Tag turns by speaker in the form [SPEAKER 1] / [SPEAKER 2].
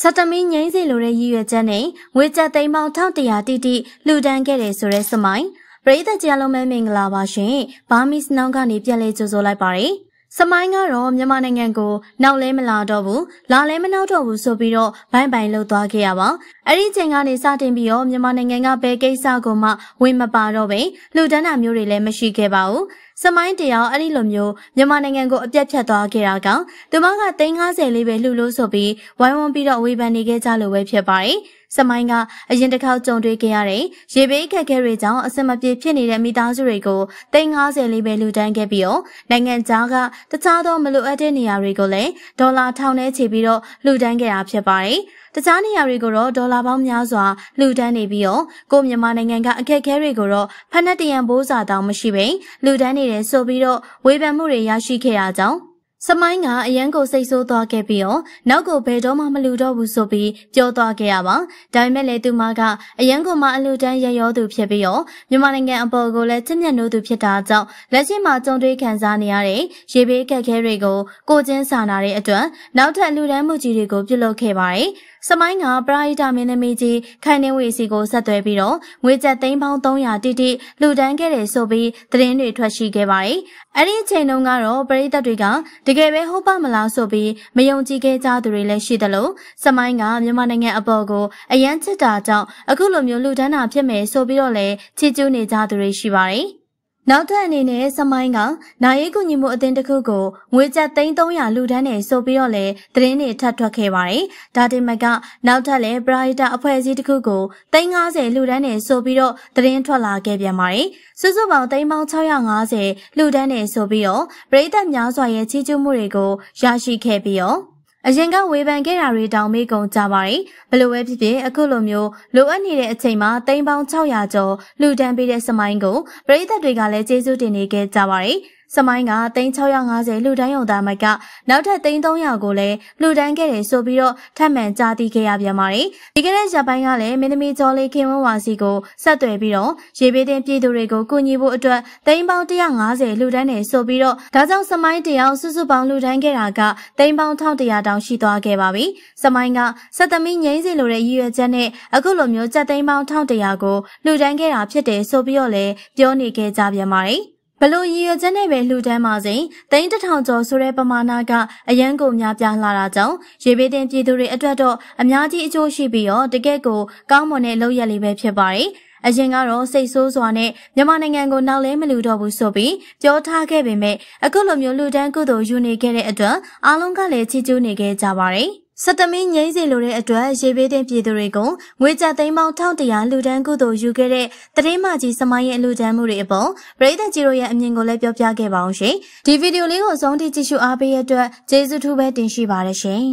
[SPEAKER 1] စတမင်းငိမ့်စီလိုတဲ့ရည်ရွယ်ချက်နဲ့ငွေကျပ်သိန်းပေါင်း1100တိတိလှူဒန်းခဲ့တယ်ဆိုတဲ့စမိုင်းပရိသတ်ကြလုံးမဲမင်္ဂလာပါရှင်ဘာမီစနောင်းကနေပြန်လဲကြိုဆိုလိုက်ပါတယ် စမိုင်းကတော့မြန်မာနိုင်ငံကိုနောက်လဲမလာတော့ဘူးလာလဲမနောက်တော့ဘူးဆိုပြီးတော့ဘိုင်းဘိုင်လှုပ်သွားခဲ့ရပါအဲ့ဒီချိန်ကနေစတင်ပြီးတော့မြန်မာနိုင်ငံကဘယ်ကိစ္စကိုမှဝင်မပါတော့ပဲလူဒန်းတာမျိုးတွေလည်းမရှိခဲ့ပါဘူးစမိုင်းတရားအဲ့ဒီလိုမျိုးမြန်မာနိုင်ငံကိုအပြတ်ဖြတ်သွားခဲ့တာကသူမက350လေးပဲလှူလို့ဆိုပြီးဝိုင်းဝန်းပြီးတော့ဝေဖန်နေခဲ့ကြလို့ပဲဖြစ်ပါတယ် စမိုင်းကအရင်တစ်ခေါက်ကြုံတွေ့ခဲ့ရတဲ့ရေဘေးခက်ခဲတွေကြောင့်အစမပြေဖြစ်နေတဲ့မိသားစုတွေကို350လေးပဲလှူဒန်းခဲ့ပြီးတော့နိုင်ငံခြားကတခြားသောမလိုအပ်တဲ့နေရာတွေကိုလည်းဒေါ်လာထောင်နဲ့ချီပြီးတော့လှူဒန်းခဲ့တာဖြစ်ပါတယ်။တခြားနေရာတွေကိုတော့ဒေါ်လာပေါင်းများစွာလှူဒန်းနေပြီးတော့ကိုမြန်မာနိုင်ငံကအခက်အခဲတွေကိုတော့ဖက်နှက်တရံဘိုးစာတောင်မရှိဘဲလှူဒန်းနေတယ်ဆိုပြီးတော့ဝေဖန်မှုတွေရရှိခဲ့တာကြောင့် စမိုင်းကအရန်ကိုစိတ်ဆိုးသွားခဲ့ပြီးတော့နောက်ကိုဘယ်တော့မှမလူတော့ဘူးဆိုပြီးပြောသွားခဲ့ရပါဒါပေမဲ့လည်းသူမကအရန်ကိုမှအလူတန်းရရောသူဖြစ်ပြီးတော့မြန်မာနိုင်ငံအပေါ်ကိုလည်းချစ်မြတ်နိုးသူဖြစ်တာကြောင့်လက်ရှိမှာကြုံတွေ့ခံစားနေရတဲ့ရေဘေးကက်ခဲတွေကိုကိုချင်းစာနာတဲ့အတွက်နောက်ထပ်လူတန်းမှုကြီးတွေကိုပြုလုပ်ခဲ့ပါတယ်စမိုင်းကပရာဟိတမင်းသမီးကြီးခိုင်နေဝေစီကိုဆက်သွဲပြီးတော့ငွေကျပ်သိန်းပေါင်း300တိတိလှူဒန်းခဲ့တယ်ဆိုပြီးသတင်းတွေထွက်ရှိခဲ့ပါတယ်။အဲ့ဒီအချိန်တုန်းကတော့ပရိသတ်တွေကတကယ်ပဲဟုတ်ပါမလားဆိုပြီးမယုံကြည်ခဲ့ကြသူတွေလည်းရှိသလိုစမိုင်းကမြန်မာနိုင်ငံအပေါ်ကိုအယမ်းချစ်တာကြောင့်အခုလိုမျိုးလှူဒန်းတာဖြစ်မယ်ဆိုပြီးတော့လည်းချီးကျူးနေကြသူတွေရှိပါတယ်။ နောက်ထပ်အနေနဲ့စမိုင်းကနိုင်ရေးကူညီမှုအသင်းတစ်ခုကိုငွေကျပ်300လူဒန်းနဲ့ဆိုပြီးတော့လဲသတင်းတွေထပ်ထွက်ခဲ့ပါတယ်။ဒါတင်မကနောက်ထပ်လဲပရိုက်တာအဖွဲ့အစည်းတစ်ခုကို350လူဒန်းနဲ့ဆိုပြီးတော့သတင်းထွက်လာခဲ့ပြန်ပါတယ်။စုစုပေါင်း3650လူဒန်းနဲ့ဆိုပြီးတော့ပြည်သက်များစွာရဲ့ချီးကျူးမှုတွေကိုရရှိခဲ့ပြီးတော့ အရင်ကဝေဖန်ခဲ့တာတွေတောင်မေးကုန်ကြပါတယ်ဘလို့ပဲဖြစ်ဖြစ်အခုလိုမျိုးလိုအပ်နေတဲ့အချိန်မှာတိမ်ပေါင်း600ကျော်လှူဒန်းပေးတဲ့စမိုင်းကိုပရိသတ်တွေကလည်းကျေးဇူးတင်နေခဲ့ကြပါတယ် စမိုင်းက3650လူတန်းယုံသားမကနောက်ထပ်3300ကိုလည်းလူတန်းခဲ့တယ်ဆိုပြီးတော့ထပ်မံကြားသိခဲ့ရပြန်ပါတယ်။ဒီကနေ့ရက်ပိုင်းကလည်းမင်းသမီးကျော်လေးခင်ဝန်းဝါစီကိုဆက်သွယ်ပြီးတော့ရေပေးတင်ပြည်သူတွေကိုကူညီဖို့အတွက်သိန်းပေါင်း150လူတန်းတယ်ဆိုပြီးတော့ဒါကြောင့်စမိုင်းတယောက်စုစုပေါင်းလူတန်းခဲ့တာကသိန်းပေါင်း1100တောင်ရှိသွားခဲ့ပါပြီ။စမိုင်းကစက်သမီးငိမ့်စီလိုတဲ့ရည်ရွယ်ချက်နဲ့အခုလိုမျိုးစက်သိန်းပေါင်း1100ကိုလူတန်းခဲ့တာဖြစ်တယ်ဆိုပြီးတော့လည်းပြောနေခဲ့ကြပြန်ပါတယ်။ ဘလို့ရည်ရွယ်ချက်နဲ့ပဲလှူဒန်းပါစဉ်သိန်းတစ်ထောင်ကျော်ဆိုတဲ့ပမာဏကအရန်ကိုများပြားလာတာကြောင့်ရေဘေးတင်ပြည်သူတွေအတွက်တော့အများကြီးအကျိုးရှိပြီးတော့တကယ့်ကိုကောင်းမွန်တဲ့လုပ်ရက်လေးပဲဖြစ်ပါတယ်။အရင်ကတော့စိတ်ဆိုးစွာနဲ့မြန်မာနိုင်ငံကိုနောက်လဲမလူတော့ဘူးဆိုပြီးပြောထားခဲ့ပေမဲ့အခုလိုမျိုးလူတန်းကုသိုလ်ယူနေခဲ့တဲ့အတွက်အားလုံးကလည်းချီးကျူးနေခဲ့ကြပါတယ်။ စတမင်းငိမ့်စီလိုတဲ့အတွက်ရေဘေးတင်ပြည်သူတွေကိုငွေကြသိန်းပေါင်း1100လူဒန်းကုသိုလ်ယူခဲ့တဲ့တရင်မကြီးစမိုင်းရဲ့လူဒန်းမှုတွေအပေါ်ပရိသတ်ကြီးတို့ရဲ့အမြင်ကိုလည်းပြောပြခဲ့ပါအောင်ရှင်ဒီဗီဒီယိုလေးကိုအဆုံးထိကြည့်ရှုအားပေးရတဲ့အတွက်ကျေးဇူးထူးပဲတင်ရှိပါတယ်ရှင်